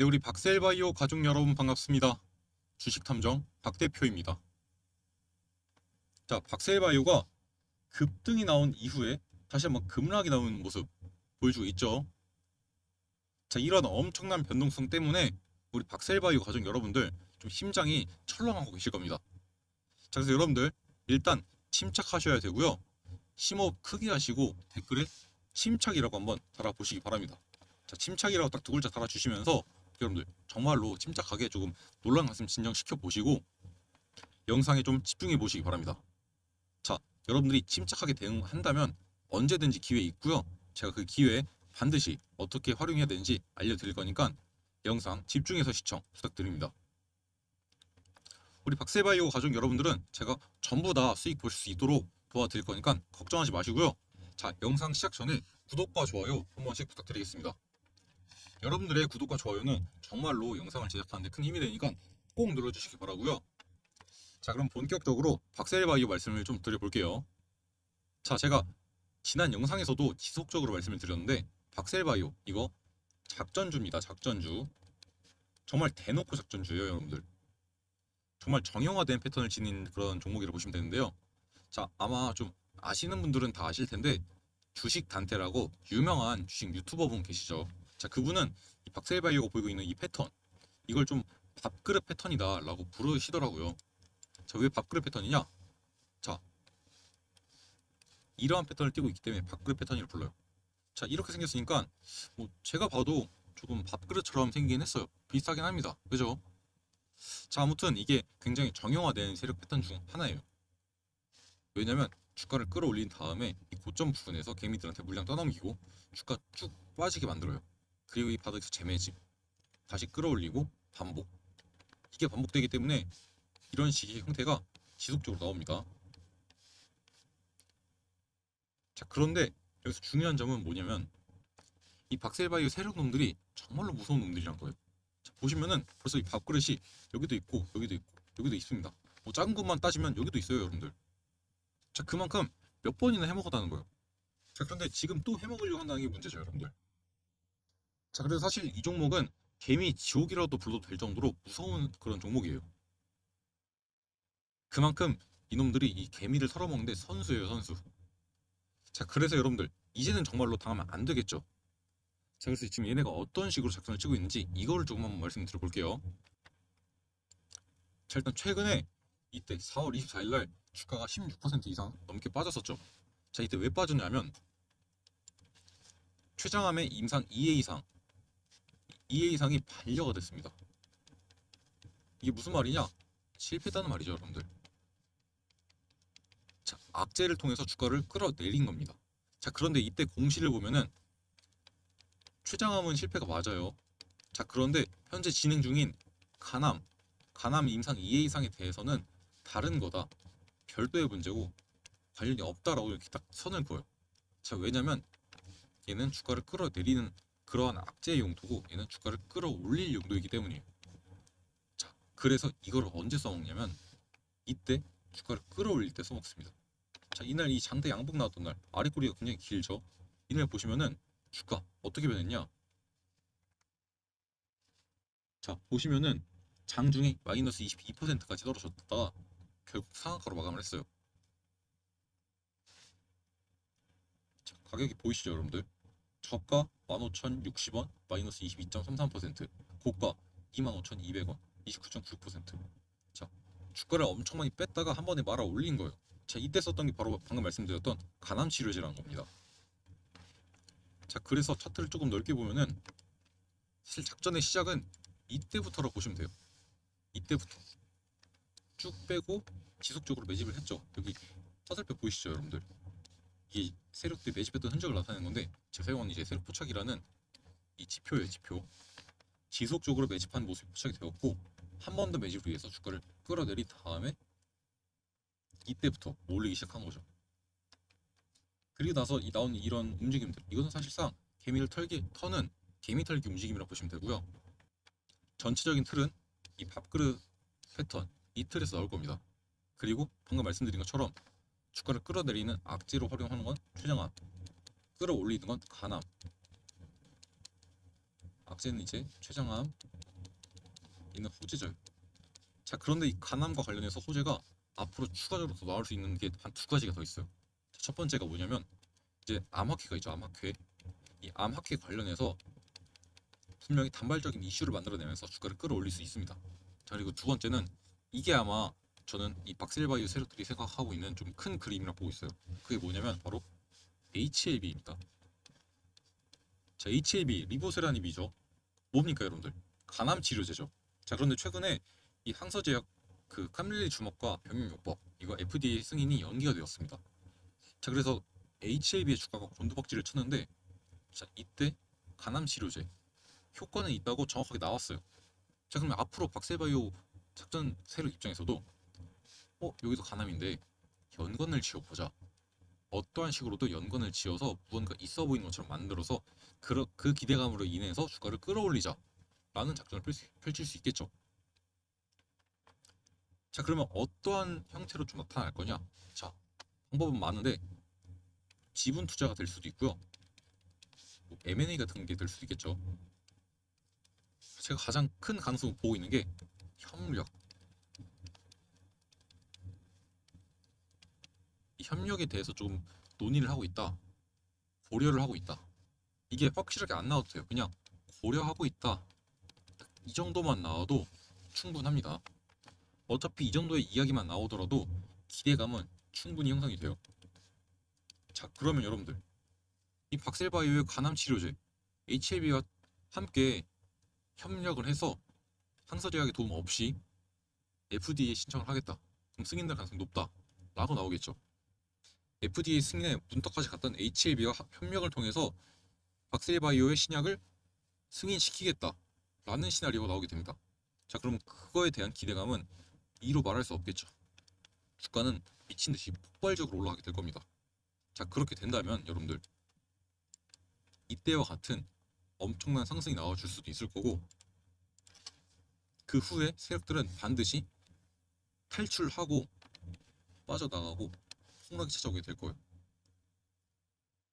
네, 우리 박셀바이오 가족 여러분 반갑습니다. 주식탐정 박 대표입니다. 자, 박셀바이오가 급등이 나온 이후에 다시 한번 급락이 나오는 모습 보여주고 있죠. 자, 이런 엄청난 변동성 때문에 우리 박셀바이오 가족 여러분들 좀 심장이 철렁하고 계실 겁니다. 자, 그래서 여러분들 일단 침착하셔야 되고요. 심호흡 크게 하시고 댓글에 침착이라고 한번 달아보시기 바랍니다. 자, 침착이라고 딱 두 글자 달아주시면서 여러분들 정말로 침착하게 조금 놀란 가슴 진정시켜 보시고 영상에 좀 집중해 보시기 바랍니다. 자, 여러분들이 침착하게 대응한다면 언제든지 기회 있고요. 제가 그 기회 반드시 어떻게 활용해야 되는지 알려드릴 거니까 영상 집중해서 시청 부탁드립니다. 우리 박세바이오 가족 여러분들은 제가 전부 다 수익 보실 수 있도록 도와드릴 거니까 걱정하지 마시고요. 자, 영상 시작 전에 구독과 좋아요 한 번씩 부탁드리겠습니다. 여러분들의 구독과 좋아요는 정말로 영상을 제작하는 데 큰 힘이 되니까 꼭 눌러주시기 바라고요. 자, 그럼 본격적으로 박셀바이오 말씀을 좀 드려볼게요. 자, 제가 지난 영상에서도 지속적으로 말씀을 드렸는데 박셀바이오 이거 작전주입니다. 작전주. 정말 대놓고 작전주예요, 여러분들. 정말 정형화된 패턴을 지닌 그런 종목이라고 보시면 되는데요. 자, 아마 좀 아시는 분들은 다 아실 텐데 주식 단테라고 유명한 주식 유튜버 분 계시죠. 자, 그분은 이 박셀바이오가 보이고 있는 이 패턴 이걸 좀 밥그릇 패턴이다 라고 부르시더라고요. 자, 왜 밥그릇 패턴이냐? 자, 이러한 패턴을 띄고 있기 때문에 밥그릇 패턴이라고 불러요. 자, 이렇게 생겼으니까 뭐 제가 봐도 조금 밥그릇처럼 생기긴 했어요. 비슷하긴 합니다. 그죠? 자, 아무튼 이게 굉장히 정형화된 세력 패턴 중 하나예요. 왜냐면 주가를 끌어올린 다음에 이 고점 부분에서 개미들한테 물량 떠넘기고 주가 쭉 빠지게 만들어요. 그리고 이 바닥에서 재매집 다시 끌어올리고 반복 이게 반복되기 때문에 이런 식의 형태가 지속적으로 나옵니다. 자 그런데 여기서 중요한 점은 뭐냐면 이 박셀바이오 세력 놈들이 정말로 무서운 놈들이란 거예요. 자, 보시면은 벌써 이 밥그릇이 여기도 있고 여기도 있고 여기도 있습니다. 뭐 작은 것만 따지면 여기도 있어요, 여러분들. 자 그만큼 몇 번이나 해먹었다는 거예요. 자 그런데 지금 또 해먹으려고 한다는 게 문제죠, 여러분들. 자 그래서 사실 이 종목은 개미 지옥이라도 불러도 될 정도로 무서운 그런 종목이에요. 그만큼 이놈들이 이 개미를 털어먹는데 선수예요, 선수. 자 그래서 여러분들 이제는 정말로 당하면 안 되겠죠. 자 그래서 지금 얘네가 어떤 식으로 작전을 치고 있는지 이거를 조금 한번 말씀드려 볼게요. 자 일단 최근에 이때 4월 24일 날 주가가 16% 이상 넘게 빠졌었죠. 자 이때 왜 빠졌냐면 최장암의 임상 2회 이상 2회 이상이 반려가 됐습니다. 이게 무슨 말이냐? 실패했다는 말이죠, 여러분들. 자, 악재를 통해서 주가를 끌어내린 겁니다. 자, 그런데 이때 공시를 보면은 최장암은 실패가 맞아요. 자, 그런데 현재 진행 중인 간암, 간암 임상 2회 이상에 대해서는 다른 거다. 별도의 문제고 관련이 없다라고 이렇게 딱 선을 그어요. 자, 왜냐면 얘는 주가를 끌어내리는 그러한 악재 용도고 얘는 주가를 끌어올릴 용도이기 때문이에요. 자, 그래서 이걸 언제 써먹냐면 이때 주가를 끌어올릴 때 써먹습니다. 자, 이날 이 장대 양봉 나왔던 날 아래 꼬리가 굉장히 길죠. 이날 보시면은 주가 어떻게 변했냐? 자, 보시면은 장중에 마이너스 22%까지 떨어졌다가 결국 상한가로 마감을 했어요. 자, 가격이 보이시죠, 여러분들? 저가 15,060원 마이너스 22.33% 고가 25,200원 29.9% 자, 주가를 엄청 많이 뺐다가 한 번에 말아 올린 거예요. 자, 이때 썼던 게 바로 방금 말씀드렸던 간암 치료제라는 겁니다. 자, 그래서 차트를 조금 넓게 보면은 사실 작전의 시작은 이때부터라고 보시면 돼요. 이때부터 쭉 빼고 지속적으로 매집을 했죠. 여기 화살표 보이시죠, 여러분들? 이 세력들이 매집했던 흔적을 나타내는 건데 사용한 이제 세력 포착이라는 이 지표예요, 지표. 지속적으로 매집한 모습이 포착이 되었고 한 번 더 매집을 위해서 주가를 끌어내린 다음에 이때부터 몰리기 시작한 거죠. 그리고 나서 이 나온 이런 움직임들 이것은 사실상 개미를 털기 터는 개미 털기 움직임이라고 보시면 되고요. 전체적인 틀은 이 밥그릇 패턴 이 틀에서 나올 겁니다. 그리고 방금 말씀드린 것처럼 주가를 끌어내리는 악재로 활용하는 건 최장암, 끌어올리는 건 간암. 악재는 이제 췌장암 있는 호재죠. 자 그런데 이 간암과 관련해서 호재가 앞으로 추가적으로 더 나올 수 있는 게 한 두 가지가 더 있어요. 자, 첫 번째가 뭐냐면 이제 암학회가 있죠. 암학회. 이 암학회 관련해서 분명히 단발적인 이슈를 만들어내면서 주가를 끌어올릴 수 있습니다. 자 그리고 두 번째는 이게 아마 저는 이 박셀바이오 세력들이 생각하고 있는 좀 큰 그림이라고 보고 있어요. 그게 뭐냐면 바로 HLB입니다. 자 HLB 리보세라닙이죠. 뭡니까 여러분들? 간암 치료제죠. 자 그런데 최근에 이 항서제약 그 카밀리 주먹과 병용요법 이거 FDA 승인이 연기가 되었습니다. 자 그래서 HLB의 주가가 곤두박질을 쳤는데 자 이때 간암 치료제 효과는 있다고 정확하게 나왔어요. 자 그러면 앞으로 박셀바이오 작전 세력 입장에서도 어 여기서 간암인데 연관을 지어보자. 어떠한 식으로도 연관을 지어서 무언가 있어 보이는 것처럼 만들어서 그, 그 기대감으로 인해서 주가를 끌어올리자 라는 작전을 펼칠 수 있겠죠. 자 그러면 어떠한 형태로 좀 나타날 거냐? 자 방법은 많은데 지분 투자가 될 수도 있고요. 뭐 M&A 같은 게 될 수도 있겠죠. 제가 가장 큰 가능성을 보고 있는 게 협력. 협력에 대해서 좀 논의를 하고 있다. 고려를 하고 있다. 이게 확실하게 안 나와도 돼요. 그냥 고려하고 있다. 이 정도만 나와도 충분합니다. 어차피 이 정도의 이야기만 나오더라도 기대감은 충분히 형성이 돼요. 자, 그러면 여러분들 이 박셀바이오의 간암 치료제 HLB와 함께 협력을 해서 항서제약의 도움 없이 FDA 신청을 하겠다. 그럼 승인될 가능성이 높다. 라고 나오겠죠. FDA 승인에 문턱까지 갔던 HLB와 협력을 통해서 박셀바이오의 신약을 승인시키겠다. 라는 시나리오가 나오게 됩니다. 자, 그럼 그거에 대한 기대감은 이로 말할 수 없겠죠. 주가는 미친 듯이 폭발적으로 올라가게 될 겁니다. 자, 그렇게 된다면 여러분들 이때와 같은 엄청난 상승이 나와줄 수도 있을 거고 그 후에 세력들은 반드시 탈출하고 빠져나가고 폭락이 찾아오게 될 거예요.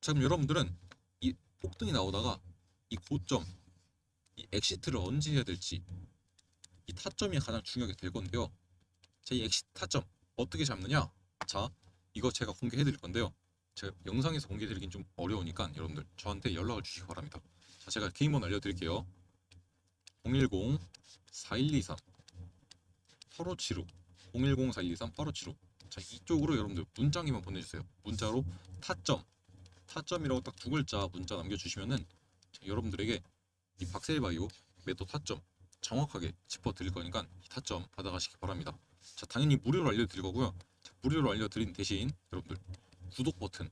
자 그럼 여러분들은 이 폭등이 나오다가 이 고점, 이 exit를 언제 해야 될지 이 타점이 가장 중요하게 될 건데요. 자, 이 exit 타점 어떻게 잡느냐? 자, 이거 제가 공개해 드릴 건데요. 제가 영상에서 공개해 드리긴 좀 어려우니까 여러분들 저한테 연락을 주시기 바랍니다. 자, 제가 개인 번호 알려드릴게요. 010 4123 8575 010 4123 8575 자, 이쪽으로 여러분들 문자 하나만 보내주세요. 문자로 타점 타점이라고 딱 두 글자 문자 남겨주시면은 자, 여러분들에게 이 박셀바이오 매도 타점 정확하게 짚어 드릴 거니까 이 타점 받아가시기 바랍니다. 자, 당연히 무료로 알려드릴 거고요. 자, 무료로 알려드린 대신 여러분들 구독 버튼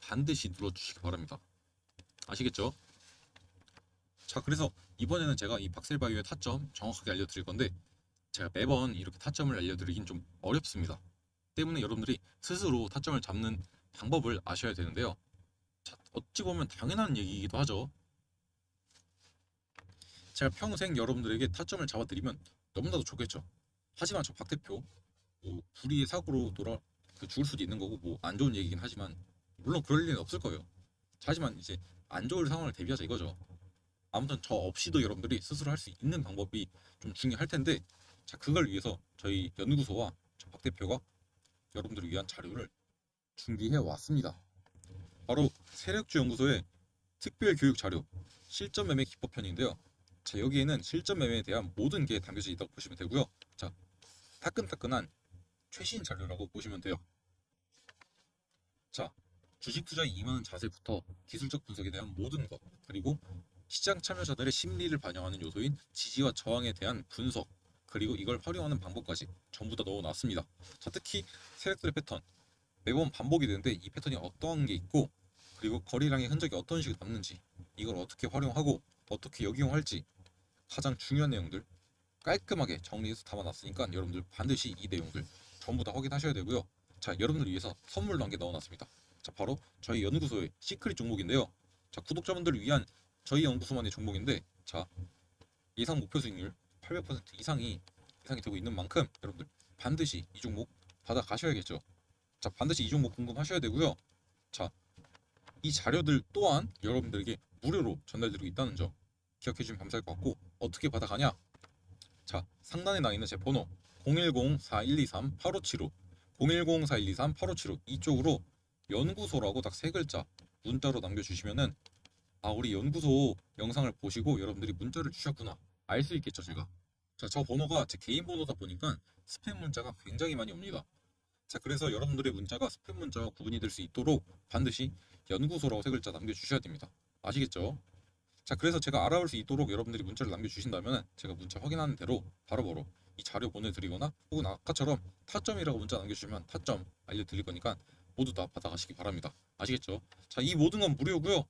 반드시 눌러주시기 바랍니다. 아시겠죠? 자, 그래서 이번에는 제가 이 박셀바이오의 타점 정확하게 알려드릴 건데 제가 매번 이렇게 타점을 알려드리긴 좀 어렵습니다. 때문에 여러분들이 스스로 타점을 잡는 방법을 아셔야 되는데요. 자, 어찌 보면 당연한 얘기이기도 하죠. 제가 평생 여러분들에게 타점을 잡아드리면 너무나도 좋겠죠. 하지만 저 박 대표 뭐 불의의 사고로 돌아 그 죽을 수도 있는 거고 뭐 안 좋은 얘기긴 하지만 물론 그럴 일은 없을 거예요. 자, 하지만 이제 안 좋을 상황을 대비하자 이거죠. 아무튼 저 없이도 여러분들이 스스로 할 수 있는 방법이 좀 중요할 텐데 자 그걸 위해서 저희 연구소와 저박 대표가 여러분들을 위한 자료를 준비해 왔습니다. 바로 세력주 연구소의 특별 교육 자료 실전 매매 기법 편인데요. 자 여기에는 실전 매매에 대한 모든 게 담겨져 있다고 보시면 되고요. 자 따끈따끈한 최신 자료라고 보시면 돼요. 자 주식 투자에 임하는 자세부터 기술적 분석에 대한 모든 것 그리고 시장 참여자들의 심리를 반영하는 요소인 지지와 저항에 대한 분석 그리고 이걸 활용하는 방법까지 전부 다 넣어놨습니다. 자 특히 세력들의 패턴 매번 반복이 되는데 이 패턴이 어떠한 게 있고 그리고 거래량의 흔적이 어떤 식으로 남는지 이걸 어떻게 활용하고 어떻게 역이용할지 가장 중요한 내용들 깔끔하게 정리해서 담아놨으니까 여러분들 반드시 이 내용들 전부 다 확인하셔야 되고요. 자 여러분들 위해서 선물도 한개 넣어놨습니다. 자 바로 저희 연구소의 시크릿 종목인데요. 자 구독자분들을 위한 저희 연구소만의 종목인데 자 예상 목표 수익률 800% 이상이 이상이 되고 있는 만큼 여러분들 반드시 이 종목 받아 가셔야겠죠. 자 반드시 이 종목 궁금하셔야 되고요. 자 이 자료들 또한 여러분들에게 무료로 전달드리고 있다는 점 기억해 주시면 감사할 것 같고 어떻게 받아가냐? 자 상단에 나 있는 제 번호 010-4123-8575 010-4123-8575 이쪽으로 연구소라고 딱 세 글자 문자로 남겨주시면은 아 우리 연구소 영상을 보시고 여러분들이 문자를 주셨구나 알 수 있겠죠 제가 자 저 번호가 제 개인 번호다 보니까 스팸 문자가 굉장히 많이 옵니다 자 그래서 여러분들의 문자가 스팸 문자와 구분이 될 수 있도록 반드시 연구소라고 세 글자 남겨주셔야 됩니다 아시겠죠? 자 그래서 제가 알아볼 수 있도록 여러분들이 문자를 남겨주신다면 제가 문자 확인하는 대로 바로바로 이 자료 보내드리거나 혹은 아까처럼 타점이라고 문자 남겨주시면 타점 알려드릴 거니까 모두 다 받아가시기 바랍니다 아시겠죠? 자 이 모든 건 무료고요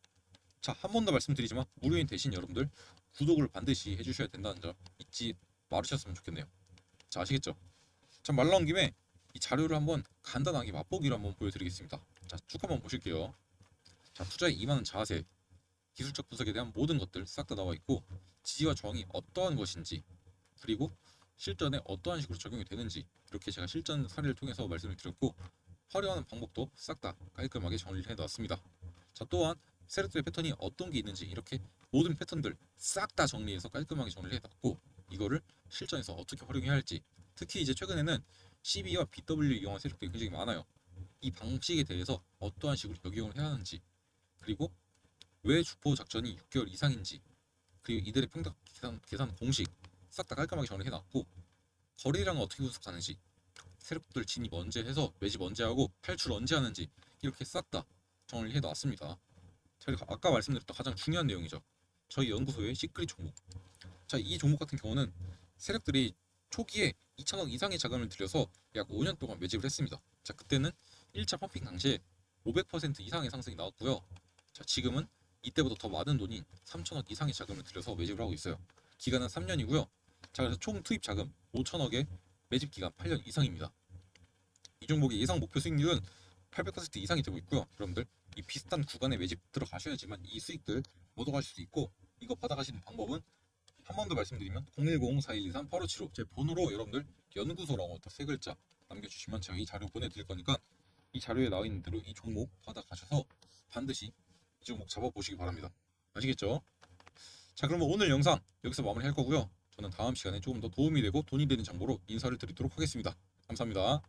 자 한 번 더 말씀드리지만 무료인 대신 여러분들 구독을 반드시 해주셔야 된다는 점 잊지 말으셨으면 좋겠네요 자 아시겠죠? 자말 나온 김에 이 자료를 한번 간단하게 맛보기로 한번 보여드리겠습니다 자쭉 한번 보실게요 자 투자에 임하는 자세 기술적 분석에 대한 모든 것들 싹 다 나와 있고 지지와 저항이 어떠한 것인지 그리고 실전에 어떠한 식으로 적용이 되는지 이렇게 제가 실전 사례를 통해서 말씀을 드렸고 활용하는 방법도 싹 다 깔끔하게 정리를 해놨습니다. 자 또한 세력들의 패턴이 어떤 게 있는지 이렇게 모든 패턴들 싹 다 정리해서 깔끔하게 정리를 해놨고 이거를 실전에서 어떻게 활용해야 할지 특히 이제 최근에는 CB와 BW 이용한 세력들이 굉장히 많아요. 이 방식에 대해서 어떠한 식으로 적용을 해야 하는지 그리고 왜 주포 작전이 6개월 이상인지 그리고 이들의 평균 계산, 계산 공식 싹 다 깔끔하게 정리해 놨고 거래량은 어떻게 분석하는지 세력들 진입 언제 해서 매집 언제 하고 탈출 언제 하는지 이렇게 싹 다 정리를 해놨습니다. 저희가 아까 말씀드렸던 가장 중요한 내용이죠. 저희 연구소의 시크릿 종목. 자, 이 종목 같은 경우는 세력들이 초기에 2천억 이상의 자금을 들여서 약 5년 동안 매집을 했습니다. 자, 그때는 1차 펌핑 당시에 500% 이상의 상승이 나왔고요. 자, 지금은 이때보다 더 많은 돈인 3천억 이상의 자금을 들여서 매집을 하고 있어요. 기간은 3년이고요. 자, 그래서 총 투입 자금 5천억에 매집 기간 8년 이상입니다. 이 종목의 예상 목표 수익률은 800% 이상이 되고 있고요. 여러분들 이 비슷한 구간에 매집 들어가셔야지만 이 수익들 얻어가실 수 있고 이거 받아가시는 방법은 한 번 더 말씀드리면 010-4123-8575 제 번호로 여러분들 연구소라고 딱 세 글자 남겨주시면 제가 이 자료 보내드릴 거니까 이 자료에 나와 있는 대로 이 종목 받아가셔서 반드시 이 종목 잡아보시기 바랍니다. 아시겠죠? 자 그러면 오늘 영상 여기서 마무리할 거고요. 저는 다음 시간에 조금 더 도움이 되고 돈이 되는 정보로 인사를 드리도록 하겠습니다. 감사합니다.